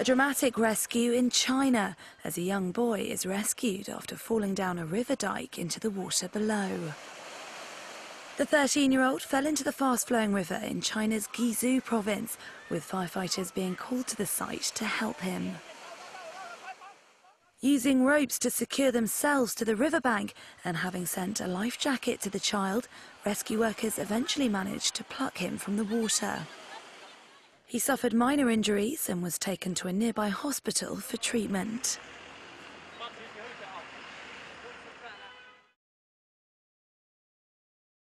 A dramatic rescue in China as a young boy is rescued after falling down a river dike into the water below. The 13 year old fell into the fast flowing river in China's Guizhou province, with firefighters being called to the site to help him. Using ropes to secure themselves to the riverbank and having sent a life jacket to the child, rescue workers eventually managed to pluck him from the water. He suffered minor injuries and was taken to a nearby hospital for treatment.